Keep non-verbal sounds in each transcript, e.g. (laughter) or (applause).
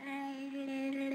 Hey, (laughs)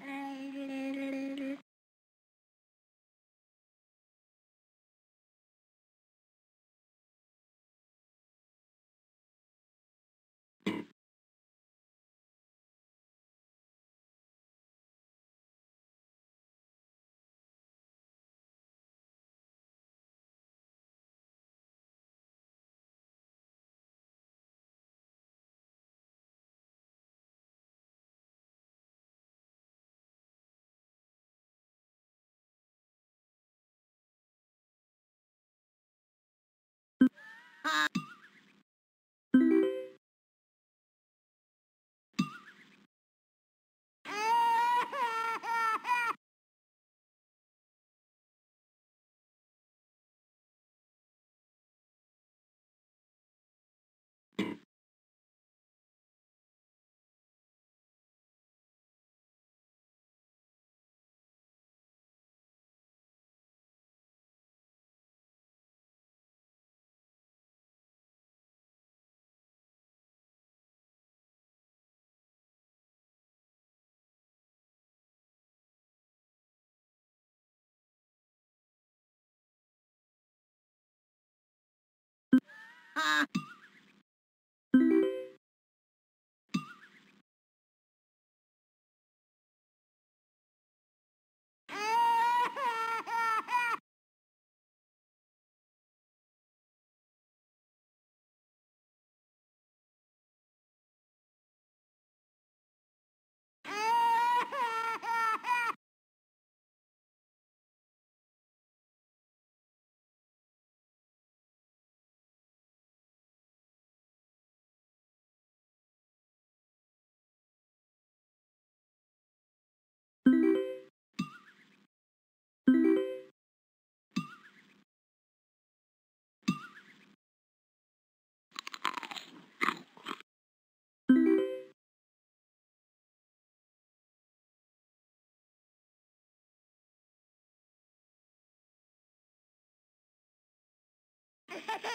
Hey, (laughs) ha (laughs) ha! (laughs)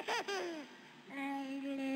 (laughs) Ugly.